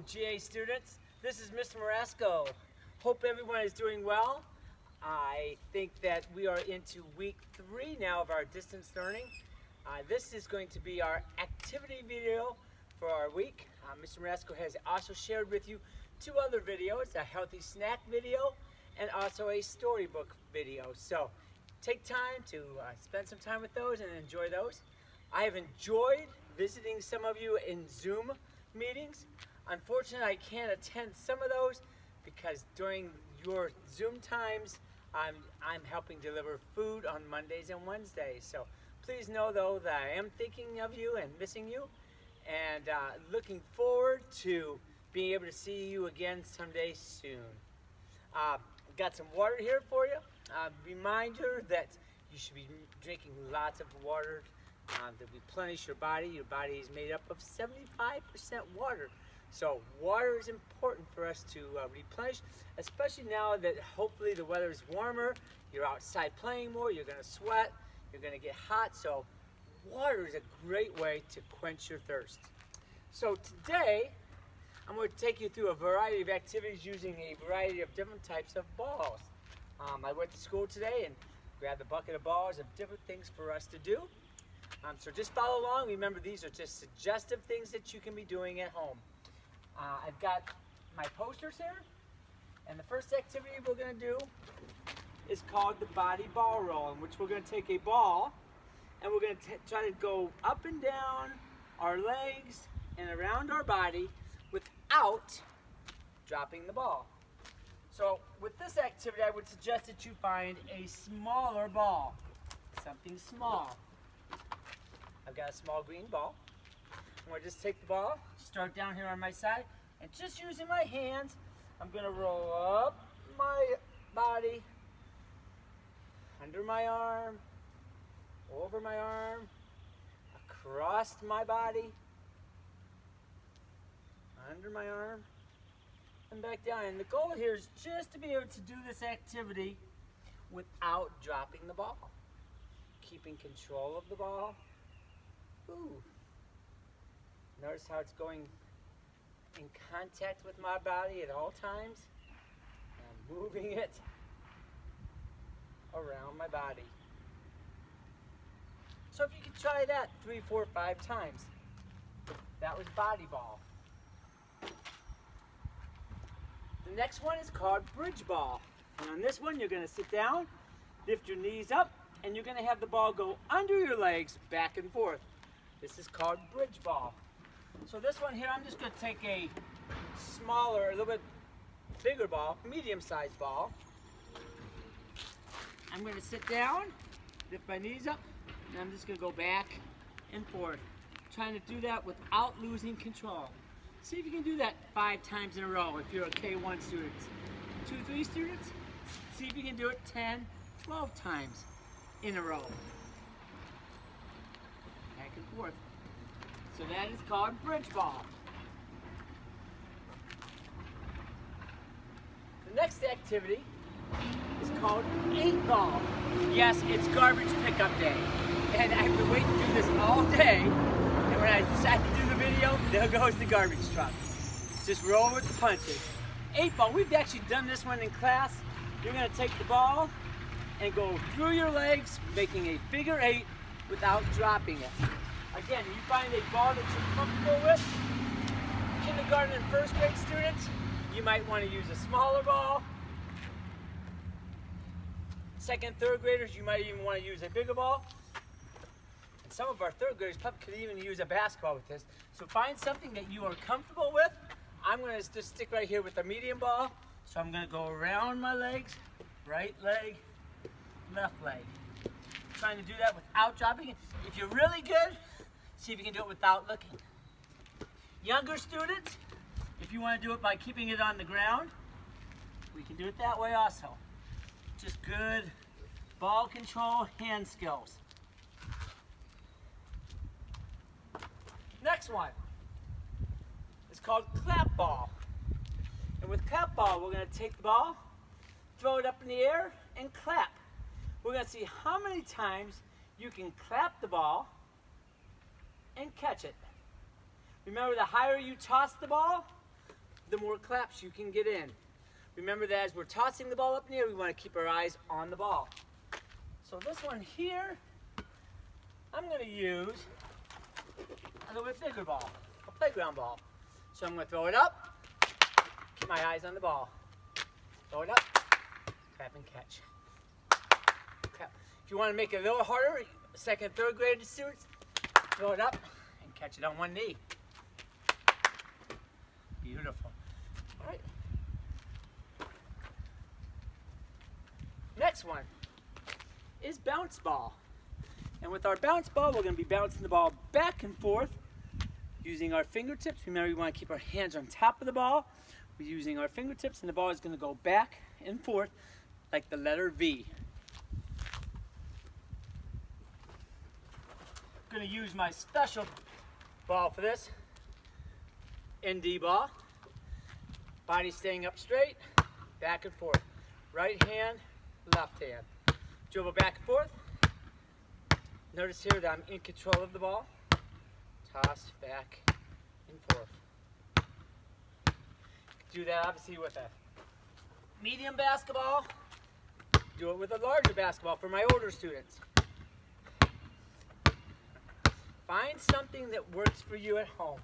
GA students. This is Mr. Merasco. Hope everyone is doing well. I think that we are into week three now of our distance learning. Uh, this is going to be our activity video for our week. Uh, Mr. Merasco has also shared with you two other videos, a healthy snack video and also a storybook video. So take time to uh, spend some time with those and enjoy those. I have enjoyed visiting some of you in Zoom meetings. Unfortunately, I can't attend some of those because during your Zoom times, I'm, I'm helping deliver food on Mondays and Wednesdays. So please know though that I am thinking of you and missing you and uh, looking forward to being able to see you again someday soon. Uh, got some water here for you. Uh, reminder that you should be drinking lots of water um, to replenish your body. Your body is made up of 75% water. So water is important for us to uh, replenish, especially now that hopefully the weather is warmer, you're outside playing more, you're gonna sweat, you're gonna get hot, so water is a great way to quench your thirst. So today, I'm to take you through a variety of activities using a variety of different types of balls. Um, I went to school today and grabbed a bucket of balls of different things for us to do. Um, so just follow along. Remember, these are just suggestive things that you can be doing at home. Uh, I've got my posters here. And the first activity we're going to do is called the body ball roll, in which we're going to take a ball and we're going to try to go up and down our legs and around our body without dropping the ball. So with this activity, I would suggest that you find a smaller ball, something small. I've got a small green ball. Just take the ball, start down here on my side, and just using my hands, I'm to roll up my body, under my arm, over my arm, across my body, under my arm, and back down. And the goal here is just to be able to do this activity without dropping the ball. Keeping control of the ball. Ooh. Notice how it's going in contact with my body at all times. I'm moving it around my body. So if you could try that three, four, five times. That was body ball. The next one is called bridge ball. And on this one, you're gonna sit down, lift your knees up, and you're gonna have the ball go under your legs back and forth. This is called bridge ball. So this one here, I'm just gonna take a smaller, a little bit bigger ball, medium-sized ball. I'm gonna sit down, lift my knees up, and I'm just gonna go back and forth. Trying to do that without losing control. See if you can do that five times in a row if you're a K1 student. Two, three students, see if you can do it 10, 12 times in a row Back and forth. So that is called bridge ball. The next activity is called eight ball. Yes, it's garbage pickup day. And I've been waiting to do this all day. And when I decide to do the video, there goes the garbage truck. Just roll with the punches. Eight ball, we've actually done this one in class. You're gonna take the ball and go through your legs, making a figure eight without dropping it. Again, you find a ball that you're comfortable with. Kindergarten and first grade students, you might want to use a smaller ball. Second, third graders, you might even want to use a bigger ball. And some of our third graders could even use a basketball with this. So find something that you are comfortable with. I'm going to just stick right here with the medium ball. So I'm going to go around my legs, right leg, left leg. Trying to do that without dropping it. If you're really good, See if you can do it without looking. Younger students, if you want to do it by keeping it on the ground, we can do it that way also. Just good ball control, hand skills. Next one is called clap ball. And with clap ball, we're going to take the ball, throw it up in the air, and clap. We're going to see how many times you can clap the ball and catch it. Remember, the higher you toss the ball, the more claps you can get in. Remember that as we're tossing the ball up in the air, we want to keep our eyes on the ball. So this one here, I'm going to use a little bit bigger ball, a playground ball. So I'm going to throw it up, keep my eyes on the ball. Throw it up, clap and catch. If you want to make it a little harder, second, third grade students, throw it up and catch it on one knee. Beautiful. All right. Next one is bounce ball. And with our bounce ball, we're going to be bouncing the ball back and forth using our fingertips. Remember, we want to keep our hands on top of the ball. We're using our fingertips, and the ball is going to go back and forth like the letter V. going to use my special ball for this. ND ball. Body staying up straight, back and forth. Right hand, left hand. Dribble back and forth. Notice here that I'm in control of the ball. Toss back and forth. Do that obviously with a medium basketball. Do it with a larger basketball for my older students. Find something that works for you at home.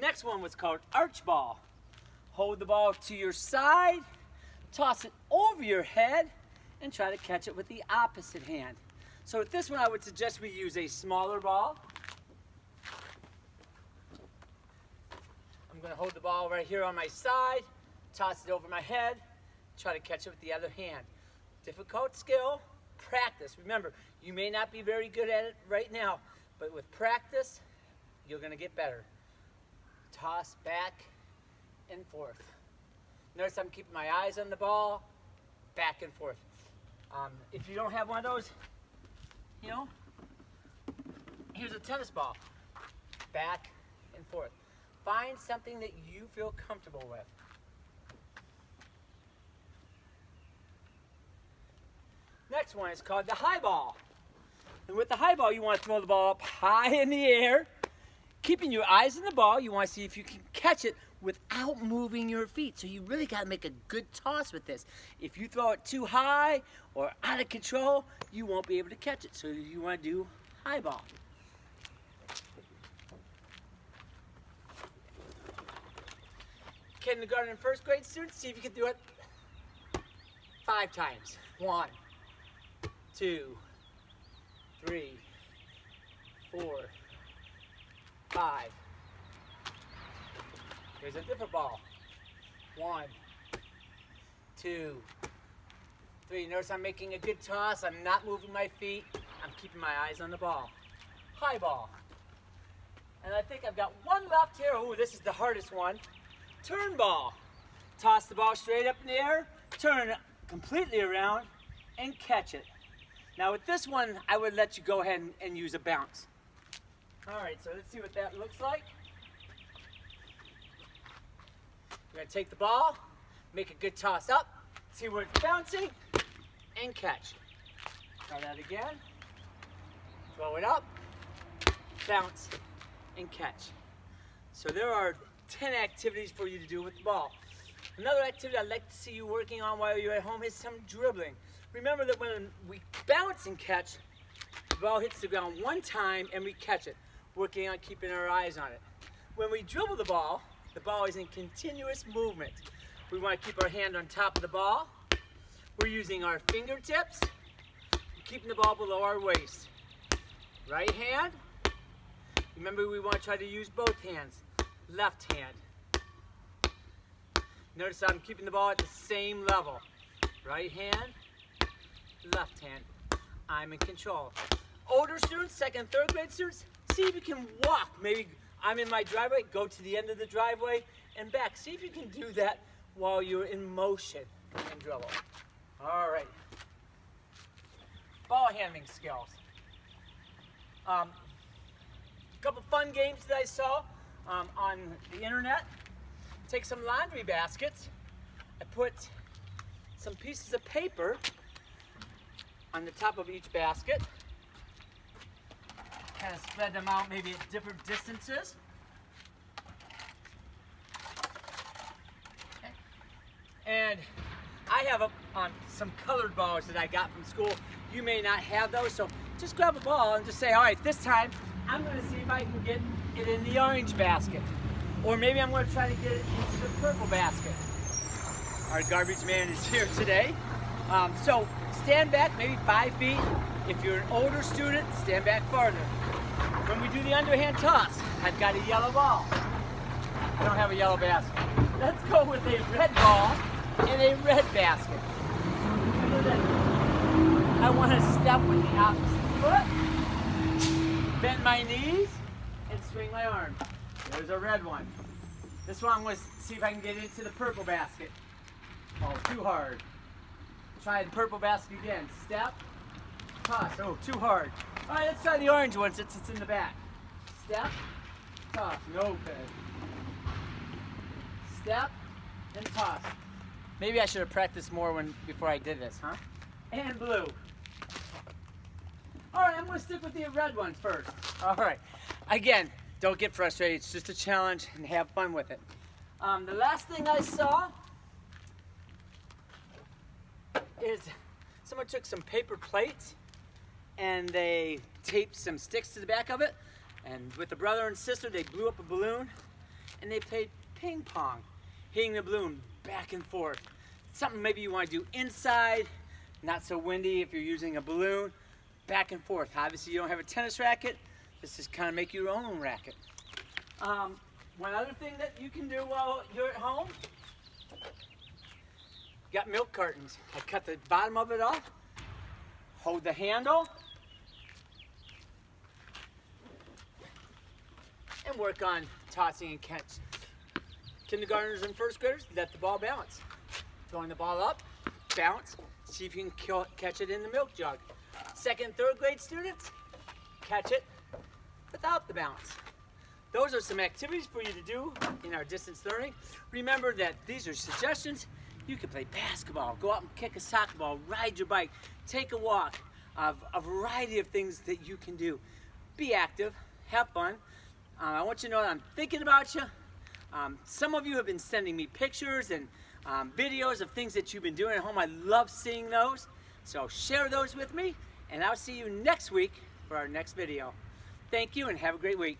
Next one was called arch ball. Hold the ball to your side, toss it over your head, and try to catch it with the opposite hand. So with this one, I would suggest we use a smaller ball. I'm gonna hold the ball right here on my side, toss it over my head, try to catch it with the other hand. Difficult skill, practice. Remember, you may not be very good at it right now, but with practice, you're gonna get better toss back and forth. Notice I'm keeping my eyes on the ball, back and forth. Um, if you don't have one of those, you know, here's a tennis ball, back and forth. Find something that you feel comfortable with. Next one is called the high ball. And with the high ball, you want to throw the ball up high in the air keeping your eyes on the ball, you want to see if you can catch it without moving your feet. So you really got to make a good toss with this. If you throw it too high or out of control, you won't be able to catch it. So you want to do high ball. Kindergarten and first grade students, see if you can do it five times. One, two, three, four, five. Here's a different ball. One, two, three. Notice I'm making a good toss. I'm not moving my feet. I'm keeping my eyes on the ball. High ball. And I think I've got one left here. Ooh, this is the hardest one. Turn ball. Toss the ball straight up in the air, turn completely around, and catch it. Now with this one, I would let you go ahead and, and use a bounce. All right, so let's see what that looks like. We're gonna take the ball, make a good toss up, see where it's bouncing, and catch. Try that again. Throw it up, bounce, and catch. So there are 10 activities for you to do with the ball. Another activity I'd like to see you working on while you're at home is some dribbling. Remember that when we bounce and catch, the ball hits the ground one time and we catch it working on keeping our eyes on it. When we dribble the ball, the ball is in continuous movement. We want to keep our hand on top of the ball. We're using our fingertips, keeping the ball below our waist. Right hand. Remember we want to try to use both hands. Left hand. Notice I'm keeping the ball at the same level. Right hand, left hand. I'm in control. Older students, second, third grade students, See if you can walk. Maybe I'm in my driveway, go to the end of the driveway and back. See if you can do that while you're in motion and dribble. All right. Ball handling skills. Um, a couple fun games that I saw um, on the internet. Take some laundry baskets. I put some pieces of paper on the top of each basket kind of spread them out maybe at different distances. And I have a, some colored balls that I got from school. You may not have those, so just grab a ball and just say, all right, this time I'm gonna see if I can get it in the orange basket. Or maybe I'm gonna try to get it into the purple basket. Our garbage man is here today. Um, so stand back maybe five feet. If you're an older student, stand back farther. When we do the underhand toss, I've got a yellow ball. I don't have a yellow basket. Let's go with a red ball and a red basket. I want to step with the opposite foot, bend my knees, and swing my arm. There's a red one. This one was see if I can get into the purple basket. Oh, too hard. Try the purple basket again. Step, toss. Oh, too hard. All right, let's try the orange one since it's in the back. Step, toss. No good. Step, and toss. Maybe I should have practiced more when before I did this, huh? And blue. All right, I'm gonna stick with the red one first. All right. Again, don't get frustrated. It's just a challenge and have fun with it. Um, the last thing I saw is someone took some paper plates and they taped some sticks to the back of it. And with the brother and sister, they blew up a balloon and they played ping pong, hitting the balloon back and forth. Something maybe you want to do inside, not so windy if you're using a balloon, back and forth. Obviously, you don't have a tennis racket. This is kind of make your own racket. Um, one other thing that you can do while you're at home, got milk cartons. I cut the bottom of it off, hold the handle, and work on tossing and catch. Kindergartners and first graders, let the ball bounce. Throwing the ball up, bounce, see if you can catch it in the milk jug. Second, third grade students, catch it without the bounce. Those are some activities for you to do in our distance learning. Remember that these are suggestions. You can play basketball, go out and kick a soccer ball, ride your bike, take a walk, uh, a variety of things that you can do. Be active, have fun. Uh, I want you to know that I'm thinking about you. Um, some of you have been sending me pictures and um, videos of things that you've been doing at home. I love seeing those. So share those with me, and I'll see you next week for our next video. Thank you, and have a great week.